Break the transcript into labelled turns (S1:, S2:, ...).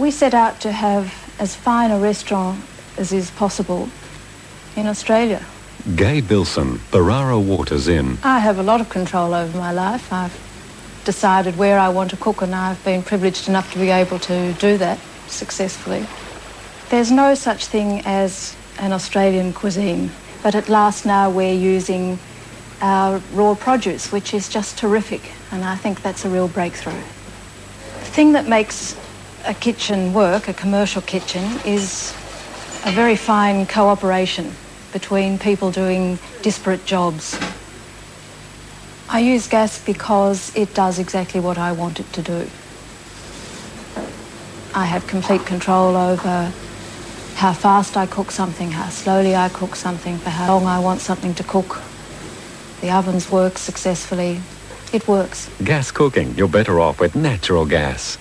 S1: We set out to have as fine a restaurant as is possible in Australia.
S2: Gay Bilson, Berowra Waters Inn.
S1: I have a lot of control over my life. I've decided where I want to cook and I've been privileged enough to be able to do that successfully. There's no such thing as an Australian cuisine, but at last now we're using our raw produce, which is just terrific, and I think that's a real breakthrough. The thing that makes a kitchen work, a commercial kitchen, is a very fine cooperation between people doing disparate jobs. I use gas because it does exactly what I want it to do. I have complete control over how fast I cook something, how slowly I cook something, for how long I want something to cook. The ovens work successfully. It works.
S2: Gas cooking, you're better off with natural gas.